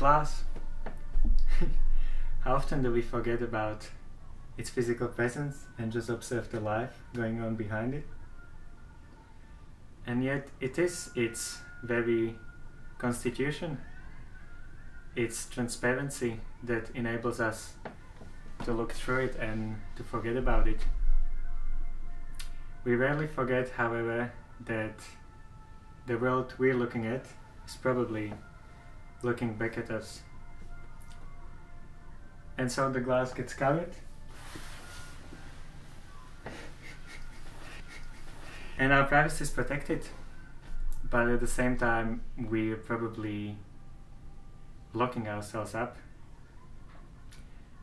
glass. How often do we forget about its physical presence and just observe the life going on behind it? And yet, it is its very constitution, its transparency that enables us to look through it and to forget about it. We rarely forget, however, that the world we're looking at is probably looking back at us. And so the glass gets covered. and our privacy is protected. But at the same time, we're probably locking ourselves up.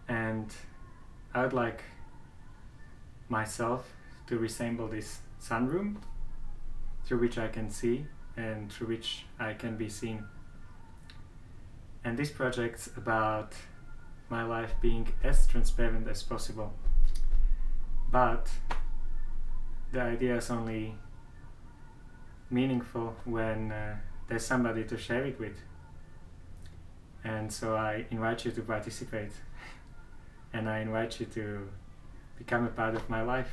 And I would like myself to resemble this sunroom through which I can see and through which I can be seen. And this project's about my life being as transparent as possible. But the idea is only meaningful when uh, there's somebody to share it with. And so I invite you to participate and I invite you to become a part of my life.